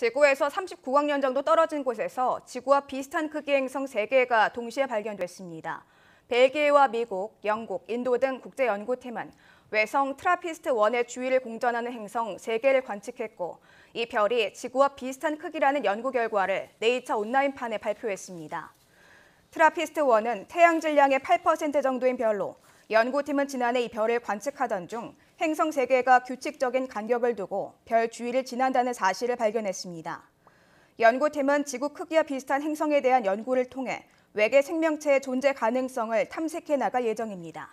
지구에서 39광년 정도 떨어진 곳에서 지구와 비슷한 크기의 행성 3개가 동시에 발견됐습니다. 벨기에와 미국, 영국, 인도 등 국제 연구팀은 외성 트라피스트-1의 주위를 공전하는 행성 3개를 관측했고 이 별이 지구와 비슷한 크기라는 연구 결과를 네이처 온라인판에 발표했습니다. 트라피스트-1은 태양 질량의 8% 정도인 별로 연구팀은 지난해 이 별을 관측하던 중 행성 3개가 규칙적인 간격을 두고 별 주위를 지난다는 사실을 발견했습니다. 연구팀은 지구 크기와 비슷한 행성에 대한 연구를 통해 외계 생명체의 존재 가능성을 탐색해 나갈 예정입니다.